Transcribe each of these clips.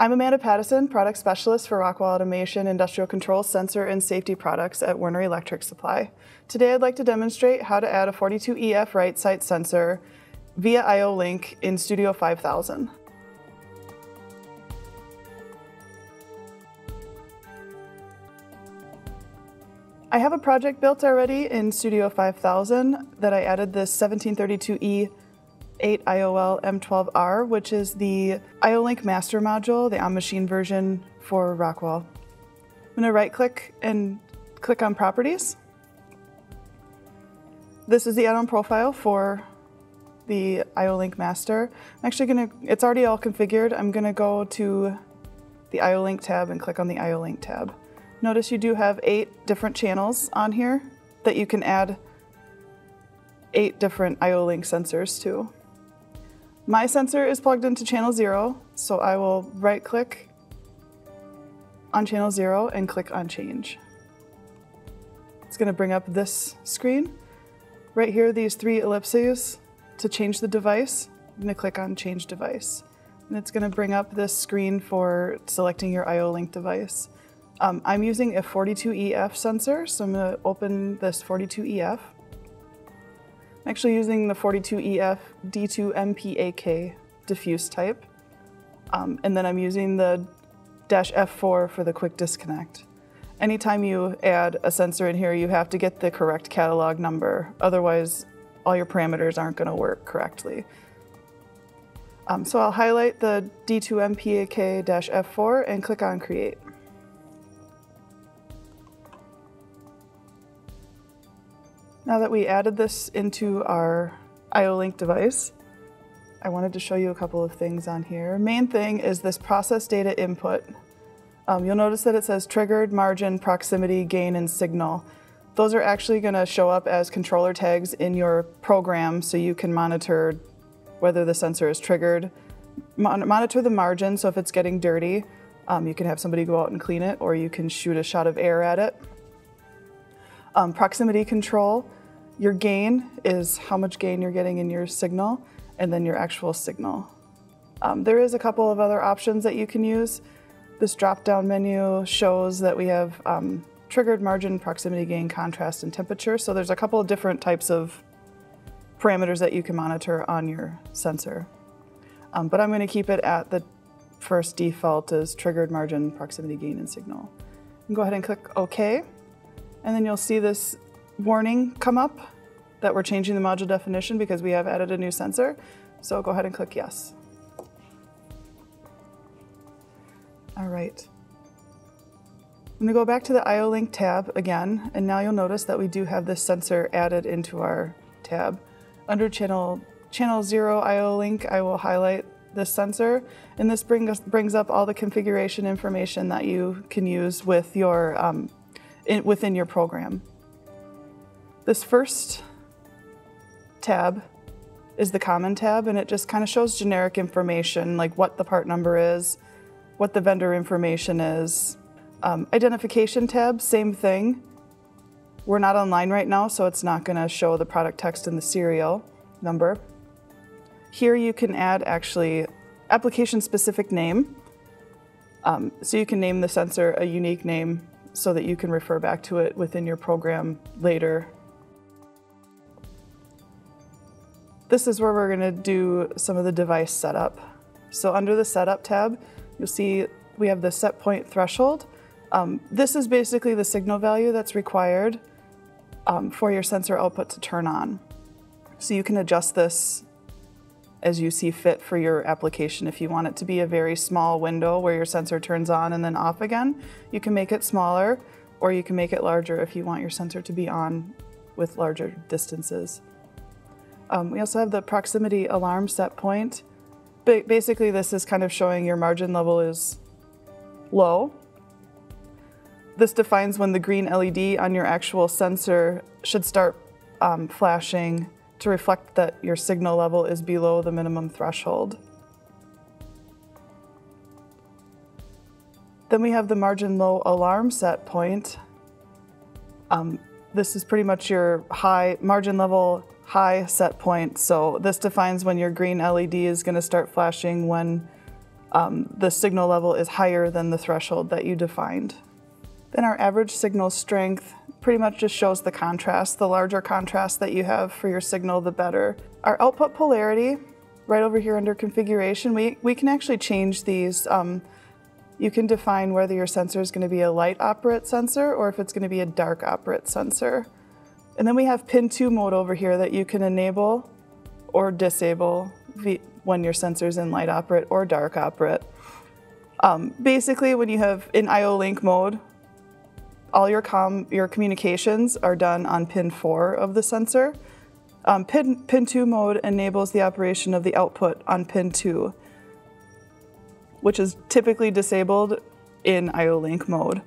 I'm Amanda Pattison, product specialist for Rockwell Automation Industrial Control Sensor and Safety Products at Werner Electric Supply. Today I'd like to demonstrate how to add a 42EF RightSight sensor via IO-Link in Studio 5000. I have a project built already in Studio 5000 that I added this 1732E 8 IOL M12R, which is the IO-Link master module, the on-machine version for Rockwell. I'm gonna right click and click on properties. This is the add-on profile for the IO-Link master. I'm actually gonna, it's already all configured. I'm gonna go to the IO-Link tab and click on the IO-Link tab. Notice you do have eight different channels on here that you can add eight different IO-Link sensors to. My sensor is plugged into channel zero, so I will right click on channel zero and click on change. It's gonna bring up this screen. Right here, these three ellipses to change the device. I'm gonna click on change device. And it's gonna bring up this screen for selecting your IO-Link device. Um, I'm using a 42EF sensor, so I'm gonna open this 42EF. I'm actually using the 42EF D2MPAK diffuse type. Um, and then I'm using the dash F4 for the quick disconnect. Anytime you add a sensor in here, you have to get the correct catalog number. Otherwise, all your parameters aren't gonna work correctly. Um, so I'll highlight the D2MPAK-F4 and click on create. Now that we added this into our IO-Link device, I wanted to show you a couple of things on here. Main thing is this process data input. Um, you'll notice that it says triggered, margin, proximity, gain, and signal. Those are actually going to show up as controller tags in your program so you can monitor whether the sensor is triggered. Mon monitor the margin, so if it's getting dirty, um, you can have somebody go out and clean it, or you can shoot a shot of air at it. Um, proximity control, your gain is how much gain you're getting in your signal, and then your actual signal. Um, there is a couple of other options that you can use. This drop-down menu shows that we have um, triggered margin, proximity gain, contrast, and temperature. So there's a couple of different types of parameters that you can monitor on your sensor. Um, but I'm going to keep it at the first default as triggered margin, proximity gain, and signal. And go ahead and click OK. And then you'll see this warning come up that we're changing the module definition because we have added a new sensor. So go ahead and click yes. All right. I'm gonna go back to the IO-Link tab again, and now you'll notice that we do have this sensor added into our tab. Under channel, channel zero IO-Link, I will highlight this sensor, and this bring us, brings up all the configuration information that you can use with your, um, in, within your program. This first tab is the common tab and it just kind of shows generic information like what the part number is, what the vendor information is. Um, identification tab, same thing. We're not online right now, so it's not gonna show the product text and the serial number. Here you can add actually application specific name. Um, so you can name the sensor a unique name so that you can refer back to it within your program later This is where we're gonna do some of the device setup. So under the setup tab, you'll see we have the set point threshold. Um, this is basically the signal value that's required um, for your sensor output to turn on. So you can adjust this as you see fit for your application. If you want it to be a very small window where your sensor turns on and then off again, you can make it smaller or you can make it larger if you want your sensor to be on with larger distances. Um, we also have the proximity alarm set point. But basically, this is kind of showing your margin level is low. This defines when the green LED on your actual sensor should start um, flashing to reflect that your signal level is below the minimum threshold. Then we have the margin low alarm set point. Um, this is pretty much your high margin level high set point. So this defines when your green LED is going to start flashing when um, the signal level is higher than the threshold that you defined. Then our average signal strength pretty much just shows the contrast. The larger contrast that you have for your signal, the better. Our output polarity, right over here under configuration, we, we can actually change these. Um, you can define whether your sensor is going to be a light operate sensor or if it's going to be a dark operate sensor. And then we have pin 2 mode over here that you can enable or disable when your sensor is in light operate or dark operate. Um, basically, when you have in IO link mode, all your com your communications are done on pin 4 of the sensor. Um, pin, pin 2 mode enables the operation of the output on pin 2, which is typically disabled in IO link mode.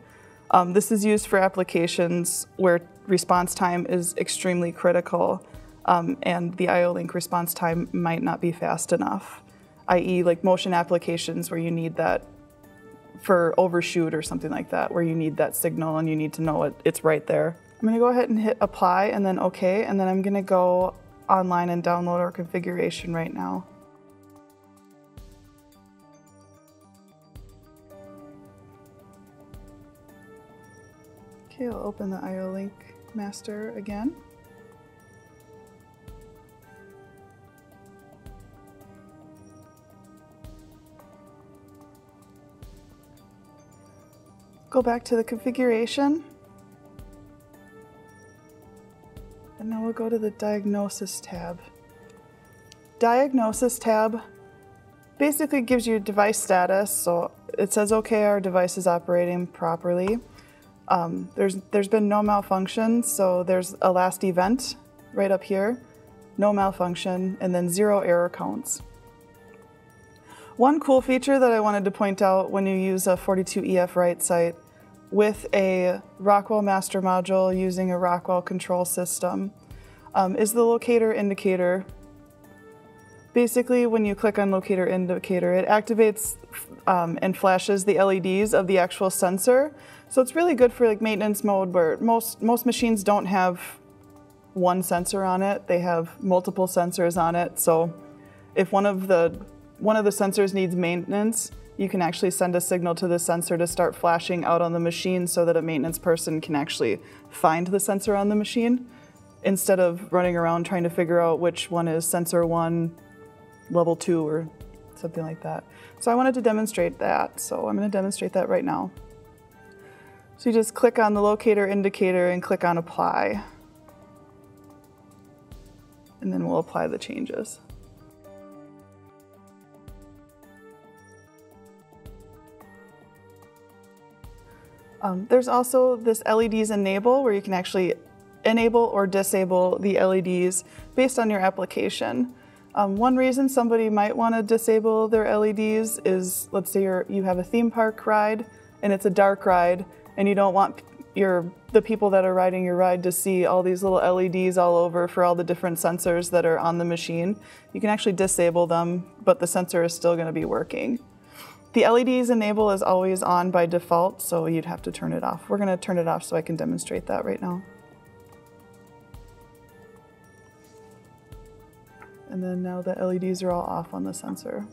Um, this is used for applications where response time is extremely critical um, and the IO link response time might not be fast enough, i.e. like motion applications where you need that for overshoot or something like that, where you need that signal and you need to know it, it's right there. I'm gonna go ahead and hit apply and then okay, and then I'm gonna go online and download our configuration right now. Okay, I'll open the IO-Link master again. Go back to the configuration. And now we'll go to the diagnosis tab. Diagnosis tab basically gives you device status. So it says, okay, our device is operating properly. Um, there's, there's been no malfunction, so there's a last event right up here, no malfunction, and then zero error counts. One cool feature that I wanted to point out when you use a 42EF RightSight with a Rockwell master module using a Rockwell control system um, is the locator indicator. Basically, when you click on locator indicator, it activates um, and flashes the LEDs of the actual sensor. So it's really good for like maintenance mode where most, most machines don't have one sensor on it. They have multiple sensors on it. So if one of the, one of the sensors needs maintenance, you can actually send a signal to the sensor to start flashing out on the machine so that a maintenance person can actually find the sensor on the machine instead of running around trying to figure out which one is sensor one, level two, or something like that. So I wanted to demonstrate that, so I'm going to demonstrate that right now. So you just click on the locator indicator and click on apply. And then we'll apply the changes. Um, there's also this LEDs enable where you can actually enable or disable the LEDs based on your application. Um, one reason somebody might want to disable their LEDs is, let's say you you have a theme park ride and it's a dark ride and you don't want your the people that are riding your ride to see all these little LEDs all over for all the different sensors that are on the machine. You can actually disable them, but the sensor is still going to be working. The LEDs enable is always on by default, so you'd have to turn it off. We're gonna turn it off so I can demonstrate that right now. And then now the LEDs are all off on the sensor.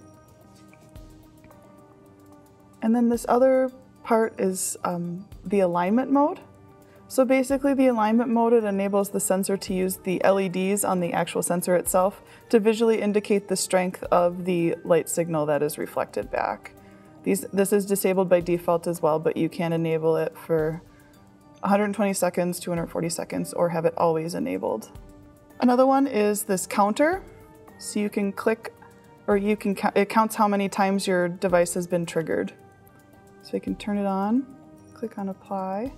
And then this other part is um, the alignment mode. So basically the alignment mode, it enables the sensor to use the LEDs on the actual sensor itself to visually indicate the strength of the light signal that is reflected back. These, this is disabled by default as well, but you can enable it for 120 seconds, 240 seconds, or have it always enabled. Another one is this counter. So you can click, or you can, it counts how many times your device has been triggered. So you can turn it on, click on apply.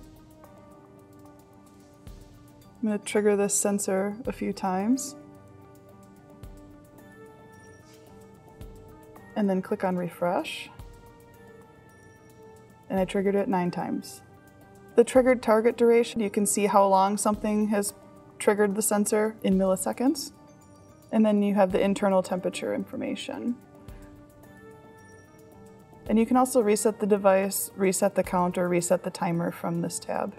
I'm gonna trigger this sensor a few times. And then click on refresh and I triggered it nine times. The triggered target duration, you can see how long something has triggered the sensor in milliseconds. And then you have the internal temperature information. And you can also reset the device, reset the counter, reset the timer from this tab.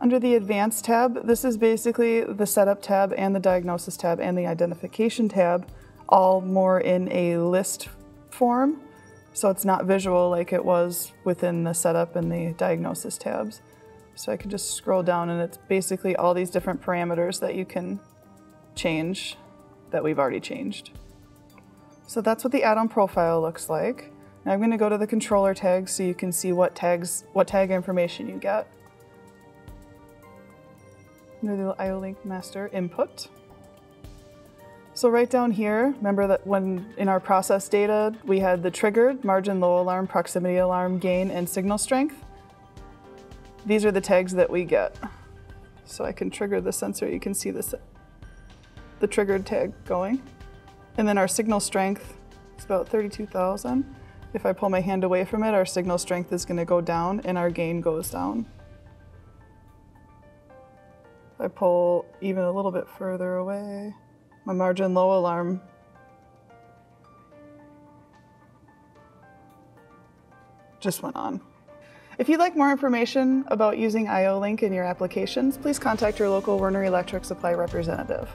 Under the Advanced tab, this is basically the Setup tab and the Diagnosis tab and the Identification tab all more in a list form. So it's not visual like it was within the setup and the diagnosis tabs. So I can just scroll down and it's basically all these different parameters that you can change that we've already changed. So that's what the add-on profile looks like. Now I'm going to go to the controller tags so you can see what tags, what tag information you get. Under the IO-Link master input. So right down here, remember that when in our process data, we had the triggered, margin low alarm, proximity alarm, gain, and signal strength. These are the tags that we get. So I can trigger the sensor, you can see this, the triggered tag going. And then our signal strength is about 32,000. If I pull my hand away from it, our signal strength is gonna go down and our gain goes down. I pull even a little bit further away, my margin low alarm just went on. If you'd like more information about using IO-Link in your applications, please contact your local Werner Electric Supply representative.